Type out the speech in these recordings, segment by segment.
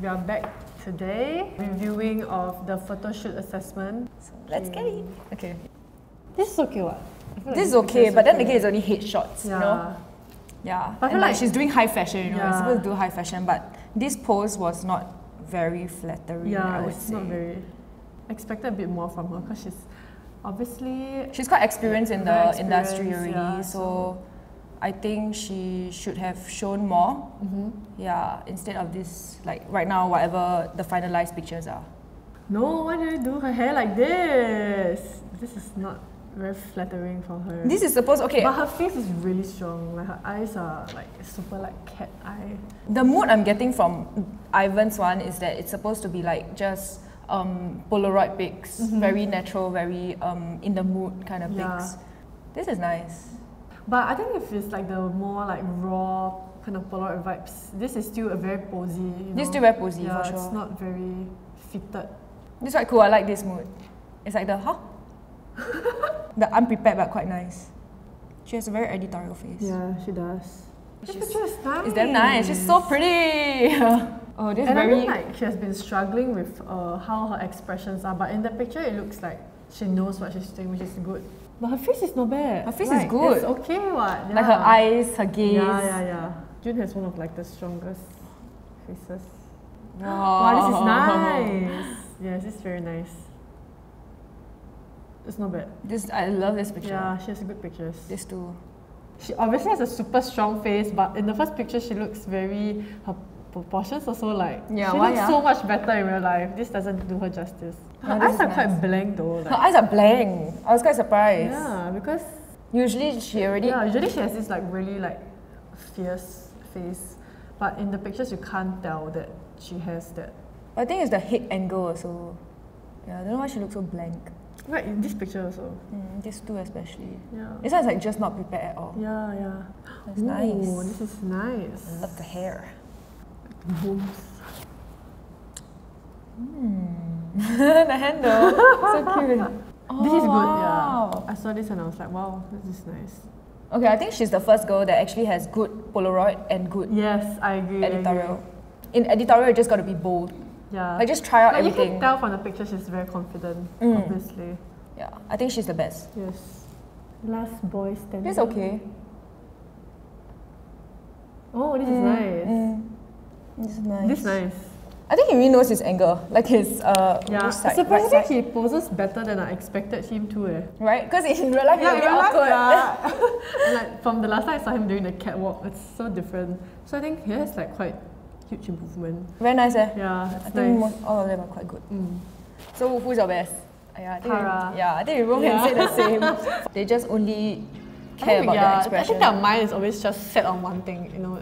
We are back today reviewing of the photo shoot assessment. Let's get it. Okay. This is okay, what? Like This is okay, picture but then again, it's only headshots, yeah. you know? Yeah. But I feel and like, like- she's doing high fashion, you know, Yeah. it's supposed to do high fashion, but this pose was not very flattering, yeah, I would it's say. not very. I expected a bit more from her because she's obviously She's quite experienced in Very the industry already, yeah, so I think she should have shown more. Mm-hmm. Yeah, instead of this, like right now, whatever the finalized pictures are. No, why did I do her hair like this? This is not very flattering for her. This is supposed okay. But her face is really strong. Like her eyes are like super like cat eye. The mood I'm getting from Ivan's one is that it's supposed to be like just um, Polaroid pics, very natural, very um, in the mood kind of Mm-hmm. Yeah. pics. This is nice. But I think if it's like the more like raw kind of Polaroid vibes, this is still a very posy. You This know? still very posy, yeah, for it's not very fitted. This is quite cool. I like this mood. It's like the huh, the unprepared but quite nice. She has a very editorial face. Yeah, she does. This She's- picture is nice. It's damn nice. She's so pretty. oh, this And I very. think like she has been struggling with uh, how her expressions are, but in the picture it looks like she knows what she's doing, which is good. But her face is not bad. Her face is good. It's okay, what? like her eyes, her gaze. Yeah, yeah, yeah. June has one of like the strongest faces. Wow. Wow, this is nice. Yes, it's very nice. It's not bad. This I love this picture. Yeah, she has good pictures. This too. She obviously has a super strong face, but in the first picture she looks very her proportions also like Yeah, she why, looks ah? so much better in real life. This doesn't do her justice. Her this eyes are quite blank though. Her eyes are blank. I was quite surprised. yeah, because Usually she already. yeah, usually she has this like really like fierce face, but in the pictures you can't tell that she has that. I think it's the head angle also. Yeah, I don't know why she looks so blank. Right in this picture also. Mm, these two especially. Yeah. This one's like just not prepared at all. Yeah, yeah. That's Ooh, nice. This is nice. I Love the hair. Booms. the handle. so cute. this is good, Oh, wow. yeah. I saw this and I was like, wow, this is nice. Okay, I think she's the first girl that actually has good Polaroid and good Yes, I agree. I agree. editorial. In editorial, you just gotta be bold. Yeah. Like just try out Like, you everything. can tell from the picture she's very confident, Mm. obviously. Yeah, I think she's the best. Yes. Last boy standing. This okay. Oh, this is nice. Mm, this is nice. This nice. I think he really knows his angle, like his uh, Yeah. side, right Surprisingly, side, he poses better than I expected him to. Eh. right? Because in real life, he's in life, awkward. yeah. And, like from the last time I saw him doing the catwalk, it's so different. So I think he has like quite huge improvement. Very nice, eh? Yeah, I think nice. most, all of them are quite good. Mm. So who's your best? Yeah, I think Tara. We, yeah, I think we both Yeah. can say the same. they just only care think, about yeah, the expression. I think their mind is always just set on one thing, you know.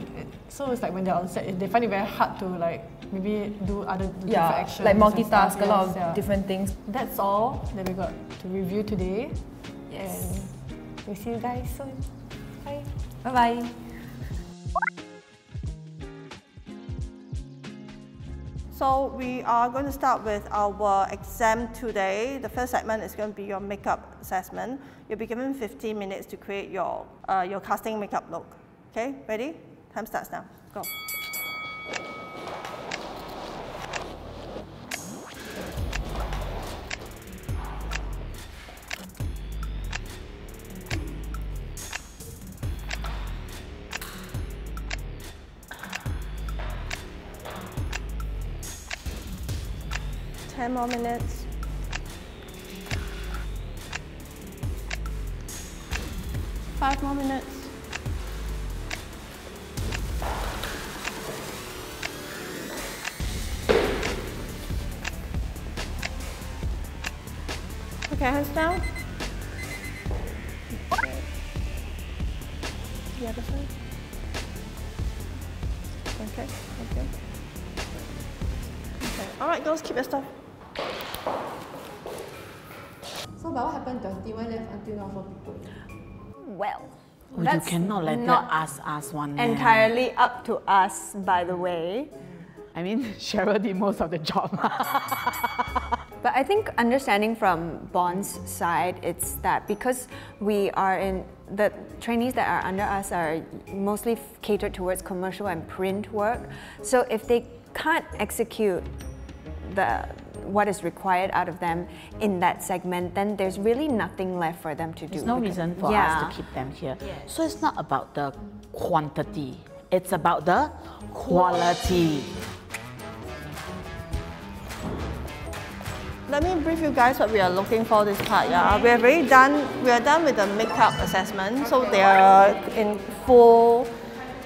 So it's like when they're on set, they find it very hard to like maybe do other do different yeah, actions. like multitask stuff. a lot Yes, of yeah. different things. That's all that we got to review today. Yes. And we'll see you guys soon. Bye. Bye bye. So we are going to start with our exam today. The first segment is going to be your makeup assessment. You'll be given 15 minutes to create your, uh, your casting makeup look. Okay, ready? Time starts now. Go. Ten more minutes. Five more minutes. Okay, hands down. The other side. Okay, okay. Okay. All right, girls, keep your stuff. So, but what happened to us? went left until now for people. Well, Oh, you cannot let not us ask one. entirely up to us, by the way. I mean, Cheryl did most of the job. But I think understanding from Bond's side, it's that because we are in the trainees that are under us are mostly catered towards commercial and print work. So if they can't execute the what is required out of them in that segment, then there's really nothing left for them to do. There's no because- reason for yeah. us to keep them here. So it's not about the quantity, it's about the quality. Let me brief you guys what we are looking for this part. Yeah, we are very done. We are done with the makeup assessment, so they are in full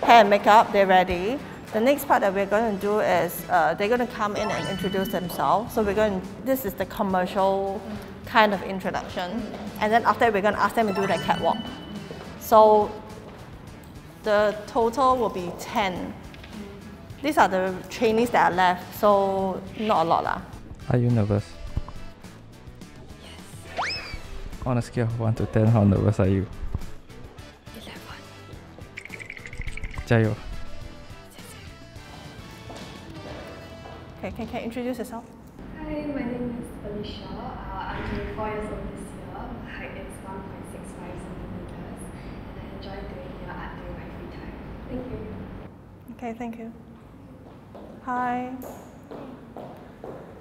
hair and makeup. They're ready. The next part that we're going to do is uh, they're going to come in and introduce themselves. So we're going. This is the commercial kind of introduction, and then after that we're going to ask them to do that catwalk. So the total will be ten. These are the trainees that are left, so not a lot lah. Are you nervous? Yes. On a scale of 1 to 10, how nervous are you? 11. 加油！Okay, can, can you introduce yourself? Hi, my name is Alicia. Uh, I'm 24 years old this year. My height is 1.65 centimeters, and I enjoy doing nail art during my free time. Thank you. Okay, thank you. Hi.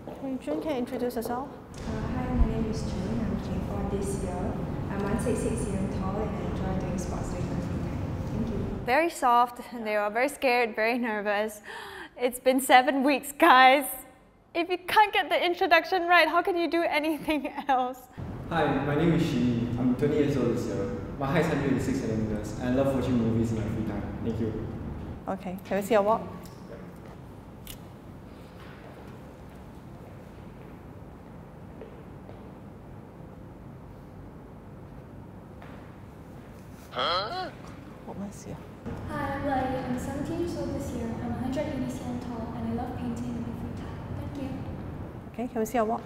Okay, June, can you introduce yourself? Uh, hi, my name is June. I'm 24 this year. I'm 166 cm tall and I enjoy doing sports during my free time. Thank you. very soft. They were very scared, very nervous. It's been seven weeks, guys. If you can't get the introduction right, how can you do anything else? Hi, my name is Shi. I'm 20 years old this year. My height is 186 centimeters, and I love watching movies in my free time. Thank you. Okay, can we see your walk? Huh? 我们写。 Can we see your walk?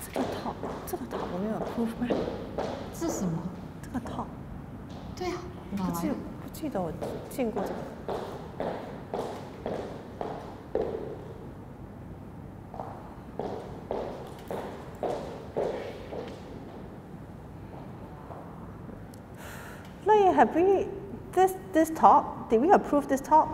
这个 top，这个 top 我没有 approve 吗？这是什么？这个 top 对呀、哪不记？不记得我见过这个。Lei, have we this this top? Did we approve this top?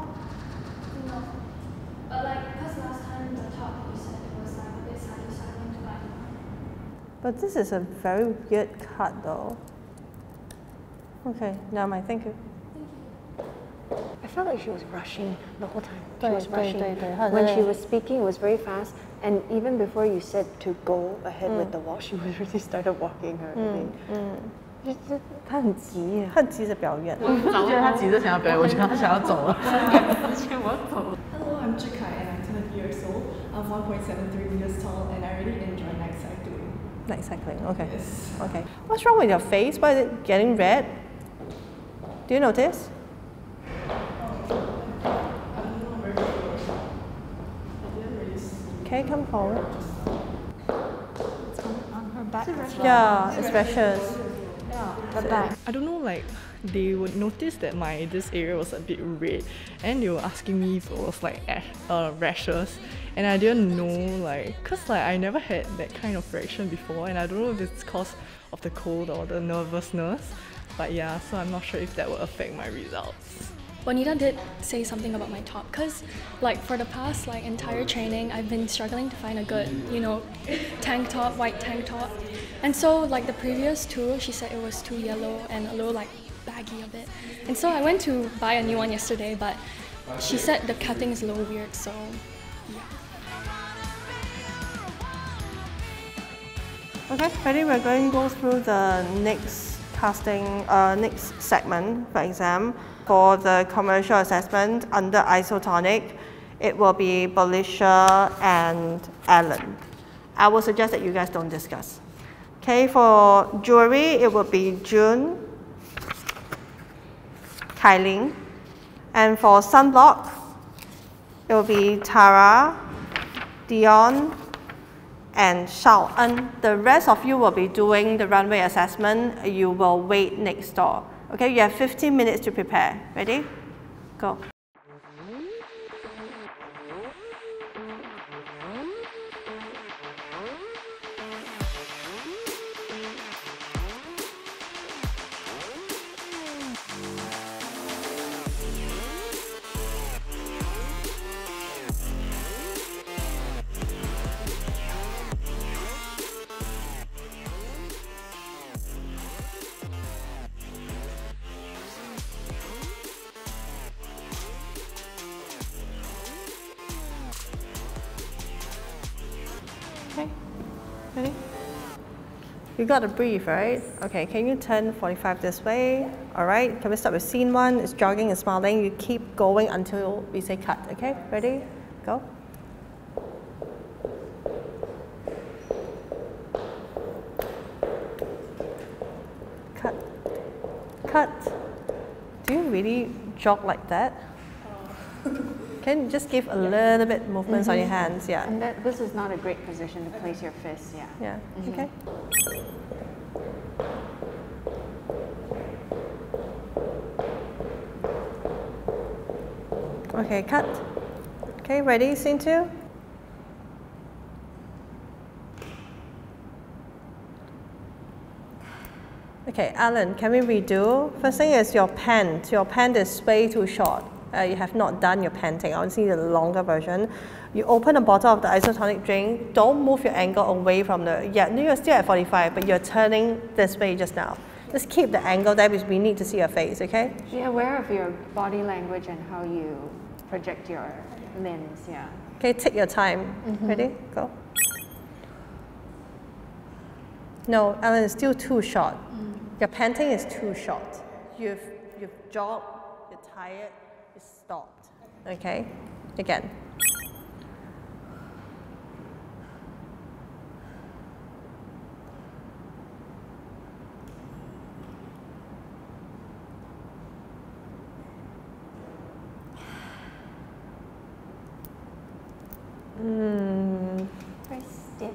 But this is a very weird cut though. Okay, never mind, thank you. I felt like she was rushing the whole time. She 对 was 对 rushing. 对对，她 When 在 she was speaking, it was very fast. And even before you said to go ahead with the walk, she was already started walking already. 就是她很急耶。很急着表演。我不觉得他急着想要表演，我觉得他想要走了。之前我要走了。 Hello, I'm Chikai and I'm 20 years old. I'm 1.73 meters tall and I really enjoy night cycling. Night cycling, okay. Okay. What's wrong with your face? Why is it getting red? Do you notice? Okay, come forward. On her back. Yeah, it's rashes. I don't know, like they would notice that my this area was a bit red, and they were asking me if it was like uh, rashes, and I didn't know like, cause like I never had that kind of reaction before, and I don't know if it's cause of the cold or the nervousness, but yeah, so I'm not sure if that will affect my results. Bonita did say something about my top because like for the past like entire training I've been struggling to find a good you know tank top white tank top and so like the previous two she said it was too yellow and a little like baggy a bit and so I went to buy a new one yesterday but she said the cutting is a little weird so yeah. Okay, ready? We're going to go through the next casting, uh, next segment for exam. For the commercial assessment under isotonic, it will be Belisha and Alan. I will suggest that you guys don't discuss. Okay, for jewelry, it will be June, Kailing, and for sunblock, it will be Tara, Dion, and Shao En. The rest of you will be doing the runway assessment. You will wait next door. Okay, you have 15 minutes to prepare. Ready? Go. You got to breathe, right? Okay, can you turn 45 this way? All right, can we start with scene one? It's jogging and smiling. You keep going until we say cut, okay? Ready? Go. Cut. Cut. Do you really jog like that? Can you just give a little bit movements on your hands? Yeah. And that, this is not a great position to place your fists, yeah. Yeah. Mhm. Okay. Okay, cut. Okay, ready? Scene two. Okay, Alan, can we redo? First thing is your pant. Your pant is way too short. Uh, you have not done your panting. I want to see the longer version. You open a bottle of the isotonic drink. Don't move your angle away from the. Yeah, no, you're still at 45, but you're turning this way just now. Just keep the angle there because we need to see your face, okay? Be aware of your body language and how you project your limbs, yeah. Okay, take your time. Ready? Go. No, Alan, it's still too short. Your panting is too short. You've you've jogged, you're tired, stopped. Okay? Again. Mm. Very stiff.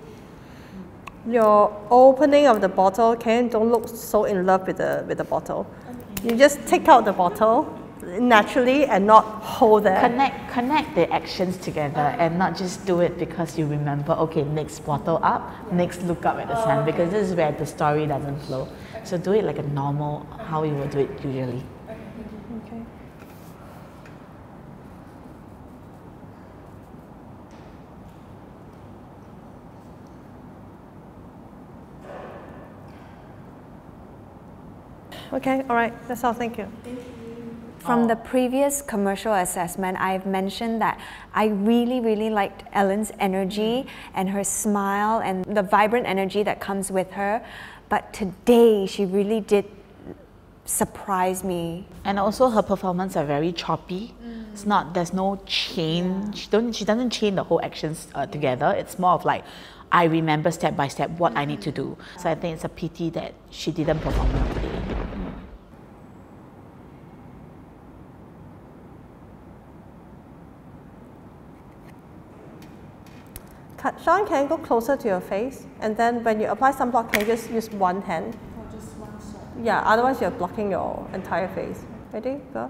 Your opening of the bottle, can don't look so in love with the with the bottle. You just take out the bottle naturally and not hold there. Connect, connect the actions together and not just do it because you remember, okay, next bottle up, next look up at the sun, because this is where the story doesn't flow. So do it like a normal, how you would do it usually. Okay. Okay, all right, that's all, thank you. From the previous commercial assessment, I've mentioned that I really, really liked Ellen's energy and her smile and the vibrant energy that comes with her. But today, she really did surprise me. And also her performance are very choppy. It's not there's no chain. She don't she doesn't chain the whole actions uh, together. It's more of like I remember step by step what I need to do. So I think it's a pity that she didn't perform well today. Cut. Sean, can you go closer to your face? And then when you apply sunblock, can you just use one hand? just one side. Yeah, otherwise you're blocking your entire face. Ready? Go.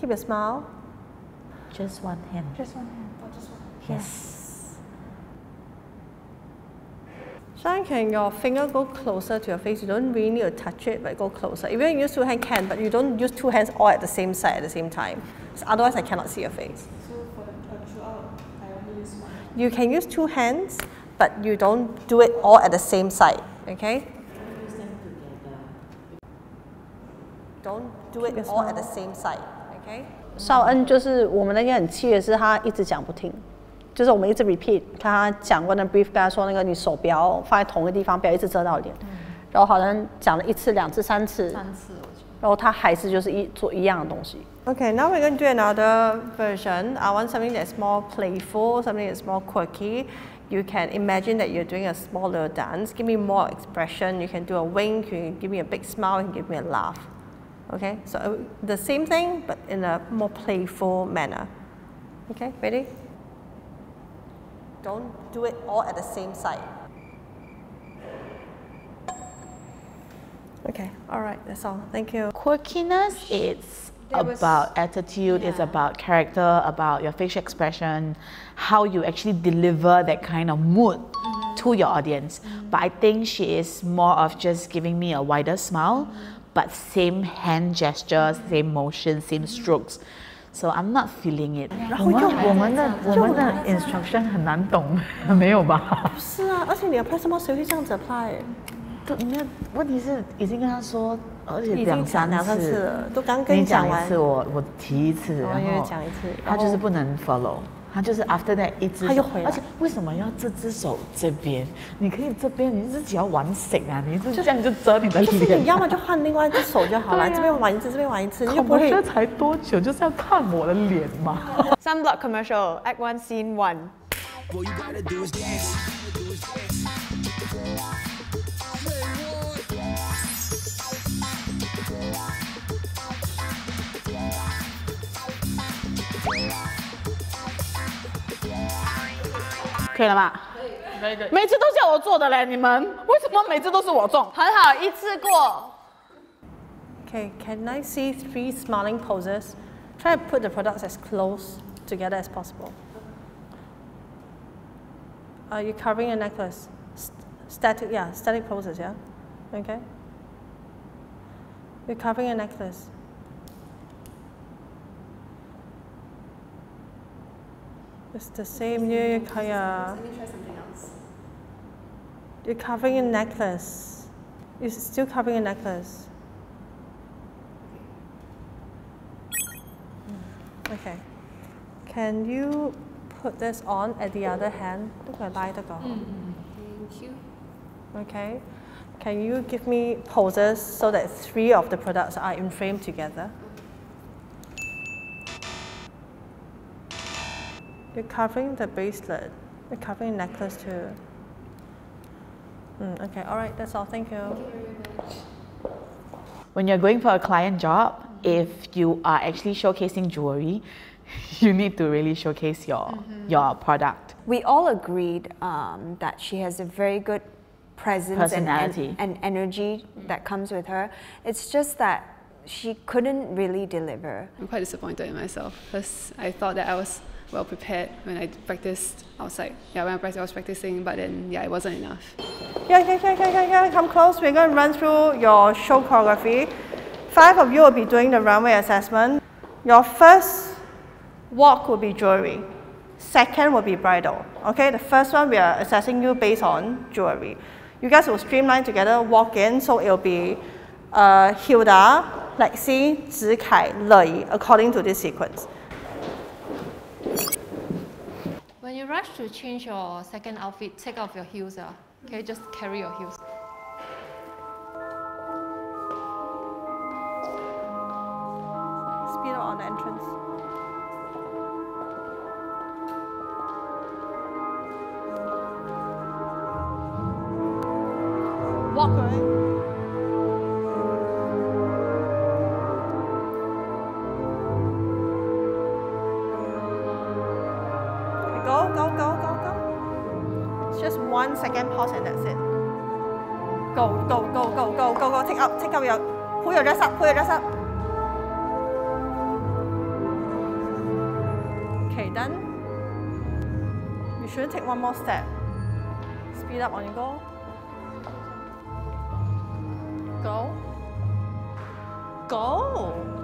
Keep a smile. Just one hand. Just one hand. Just one. Yes. Sean, can your finger go closer to your face? You don't really need to touch it, but go closer. If you want to use two hands, can, but you don't use two hands all at the same side at the same time. 'Cause otherwise, I cannot see your face. So for the uh, throughout, I only use one You can use two hands, but you don't do it all at the same side. Okay? Don't do it all at the same side. Okay? 少恩就是我们那天很气的是他一直讲不听，就是我们一直 repeat，看他讲过那 brief，跟他说那个你手不要放在同一个地方，不要一直遮到脸，然后好像讲了一次、两次、三次，三次我觉得。 然后他还是就是一做一样的东西。 Okay, now we're going to do another version. I want something that's more playful, something that's more quirky. You can imagine that you're doing a small little dance. Give me more expression. You can do a wink, you can give me a big smile, you can give me a laugh. Okay, so uh, the same thing but in a more playful manner. Okay, ready? Don't do it all at the same side. Okay, all right, that's all. Thank you. Quirkiness, it's There was- about attitude, it's about character, about your facial expression, how you actually deliver that kind of mood to your audience. But I think she is more of just giving me a wider smile, but same hand gestures, same motion, same strokes. So I'm not feeling it. 然后又我们的我们的 instruction 很难懂，没有吧？是啊，而且你 apply 什么谁会这样子 apply？ 对，没有问题是已经跟他说，而且已经两三两三次了都刚跟你你讲一次，我我提一次，哦然后讲一次他就是不能 follow。他就是 after that 一只手，他又回来而且为什么要这只手这边？你可以这边，你自己要玩醒啊！你就这样就遮你的就是脸。你要么就换另外一只手就好了，这边玩一次，这边玩一次，你就不会这才多久，就是要看我的脸嘛。Sunblock commercial, Act One, Scene One. 可以了吧？可以，可以。每次都叫我做的嘞，你们为什么每次都是我中？很好，一次过。 Okay, can I see three smiling poses? Try to put the products as close together as possible. Are you covering a necklace? St- static, yeah, static poses, yeah? Okay. You're covering a necklace. It's the same, new yeah. Let me try something else. You're covering a necklace. You're still covering a necklace. Okay. Can you put this on at the other hand? Look at light ago. Mm-hmm. Thank you. Okay. Can you give me poses so that three of the products are in frame together? You're covering the bracelet. You're covering necklace too. Mm, okay, all right, that's all. Thank you. When you're going for a client job, if you are actually showcasing jewelry, you need to really showcase your your product. We all agreed um, that she has a very good presence and, and, and energy that comes with her. It's just that she couldn't really deliver. I'm quite disappointed in myself because I thought that I was well prepared when I practiced outside. Yeah, when I practiced, I was practicing, but then yeah, it wasn't enough. Yeah, yeah, yeah, yeah, yeah, come close. We're going to run through your show choreography. Five of you will be doing the runway assessment. Your first walk will be jewelry. Second will be bridal. Okay, the first one we are assessing you based on jewelry. You guys will streamline together, walk in, so it'll be uh, Hilda, Lexi, Zikai, Lei, according to this sequence. When you rush to change your second outfit, take off your heels. Uh. Okay, just carry your heels. Up, your, up, your up. Okay, done. You should take one more step. Speed up on your go. Go. Go.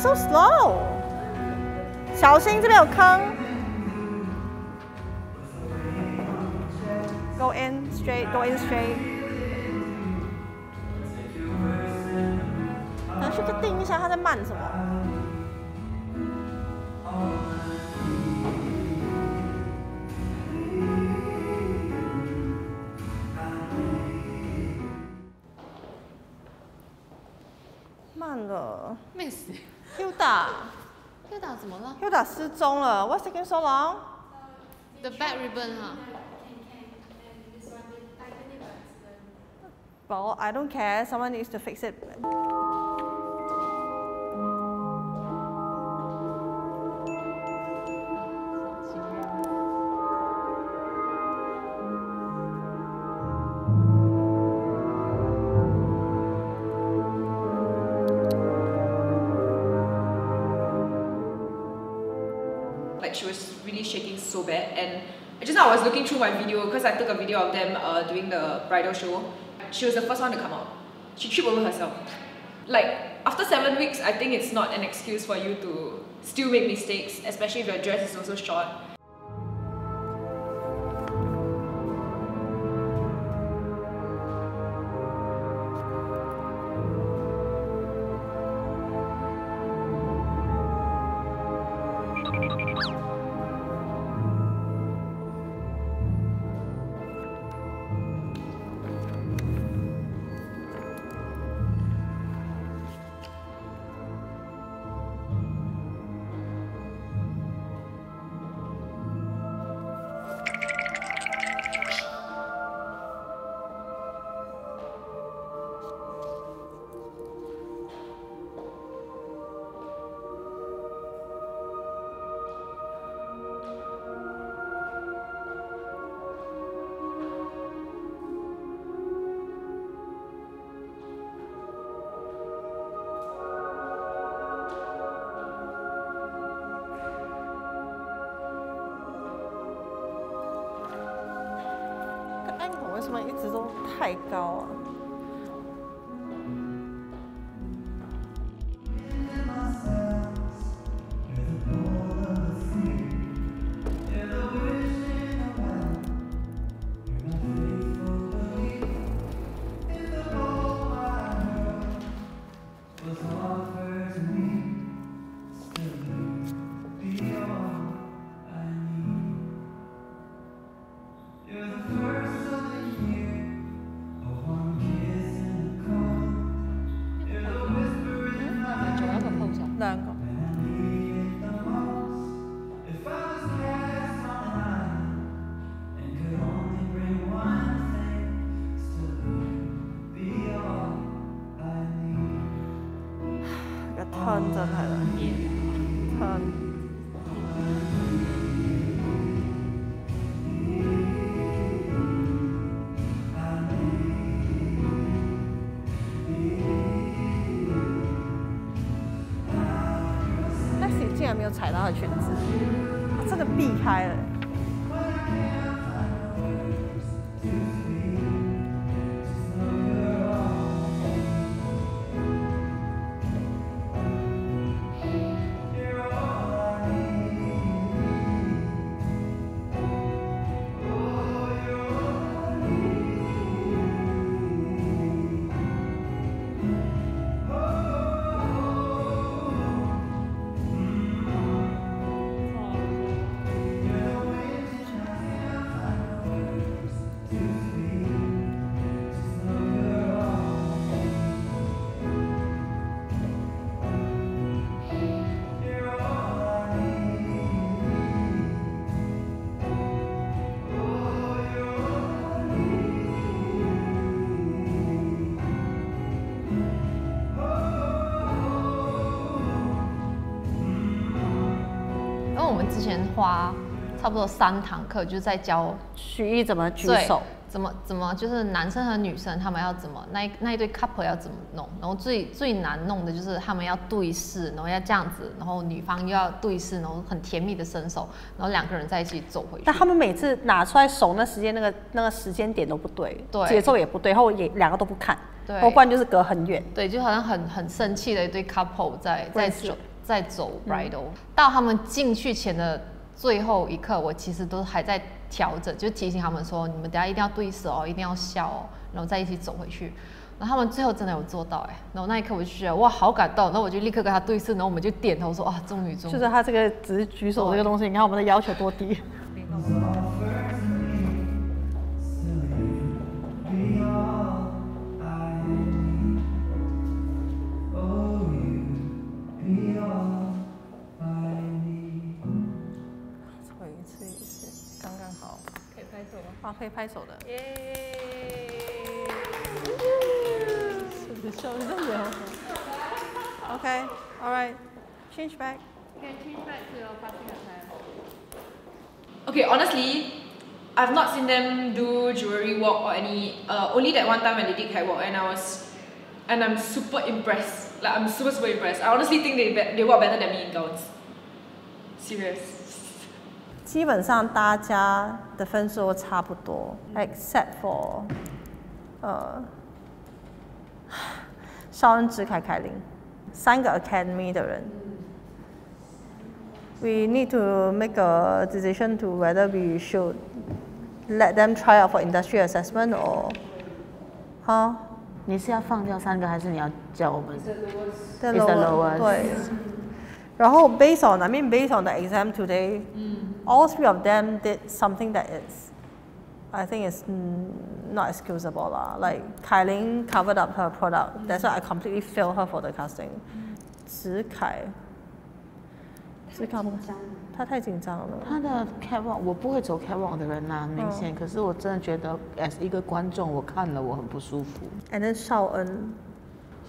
so slow？小心这边有坑。Go in straight, go in straight. 可能去个定一下他在慢什么。 怎么了 Hilda 失踪了。What's taking so long? ？The back ribbon 哈、 Well, I don't care. Someone needs to fix it. Was looking through my video because I took a video of them uh, doing the bridal show. She was the first one to come out. She tripped over herself. Like after seven weeks, I think it's not an excuse for you to still make mistakes, especially if your dress is also short. 太高啊？汤真系啦，汤。之前花差不多三堂课，就是在教徐艺怎么举手，怎么怎么就是男生和女生他们要怎么那一那一对 couple 要怎么弄，然后最最难弄的就是他们要对视，然后要这样子，然后女方又要对视，然后很甜蜜的伸手，然后两个人在一起走回去。但他们每次拿出来手那时间那个那个时间点都不对，对节奏也不对，然后也两个都不看，对或不然就是隔很远。对，就好像很很生气的一对 couple 在在走在走嗯 bridal，、到他们进去前的最后一刻，我其实都还在调整，就提醒他们说，你们等下一定要对视哦，一定要笑哦，然后再一起走回去。然后他们最后真的有做到哎，然后那一刻我就觉得哇好感动，然后我就立刻跟他对视，然后我们就点头说啊终于终于。就是他这个只是举手这个东西，你看我们的要求多低。拍手吗？啊，可以拍手的。耶！笑得这么好。Okay, all right. Change back. Okay, change back to your passing attire. Okay, honestly, I've not seen them do jewelry walk or any. Uh, only that one time when they did catwalk, and I was, and I'm super impressed. Like I'm super super impressed. I honestly think they be- they walk better than me in gowns. Serious. 基本上大家的分数都差不多，except for 呃，邵恩、志凯、凯琳三个 academy 的人。We need to make a decision to whether we should let them try out for industry assessment or 哈。你是要放掉三个，还是你要叫我们 The It's the lower- lowest. 对。然后 based on I mean based on the exam today, all three of them did something that is, I think is mm, not excusable lah. Like Kailin covered up her product, that's why I completely failed her for the casting. 子凯，子凯，他太紧张了。他的 catwalk 我不会走 catwalk 的人啦，明嗯显。可是我真的觉得，as 一个观众，我看了我很不舒服。And then 少恩，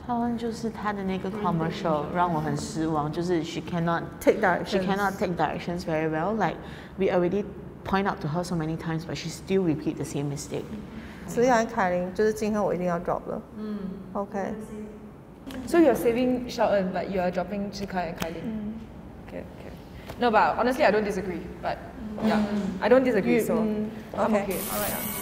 邵恩就是他的那个 commercial 让我很失望，就是 she cannot take she directions. cannot take directions very well. Like we already point out to her so mmany times, but she still repeat the same mistake. 子凯、凯琳就是今天我一定要 drop 了。嗯 OK。 So you're saving Xiao but you're dropping Zhikai and Kailin. Okay, okay. No, but honestly, I don't disagree. But yeah, I don't disagree. You- so mm, I'm okay. okay. Alright.